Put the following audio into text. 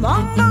Mom?